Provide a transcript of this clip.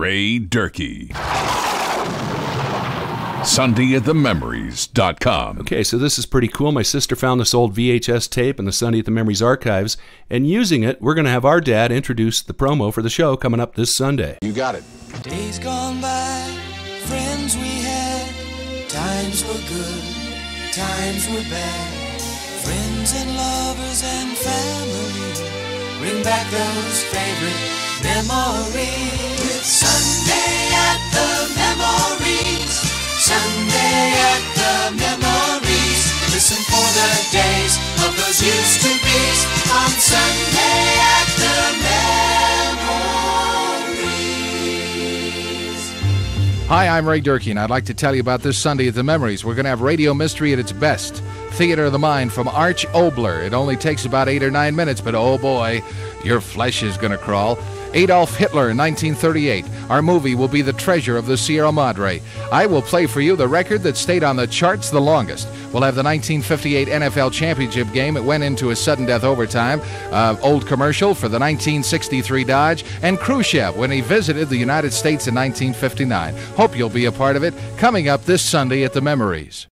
Ray Durkee. Sunday at the Memories.com. Okay, so this is pretty cool. My sister found this old VHS tape in the Sunday at the Memories archives, and using it, we're going to have our dad introduce the promo for the show coming up this Sunday. You got it. Days gone by, friends we had, times were good, times were bad. Friends and lovers and family, bring back those favorite memories. Used to be's on Sunday at the Memories. Hi, I'm Ray Durkee, and I'd like to tell you about this Sunday at the Memories. We're going to have radio mystery at its best. Theater of the Mind from Arch Oboler. It only takes about eight or nine minutes, but oh boy, your flesh is going to crawl. Adolf Hitler in 1938. Our movie will be The Treasure of the Sierra Madre. I will play for you the record that stayed on the charts the longest. We'll have the 1958 NFL Championship game. It went into a sudden death overtime. Uh, old commercial for the 1963 Dodge. And Khrushchev when he visited the United States in 1959. Hope you'll be a part of it. Coming up this Sunday at the Memories.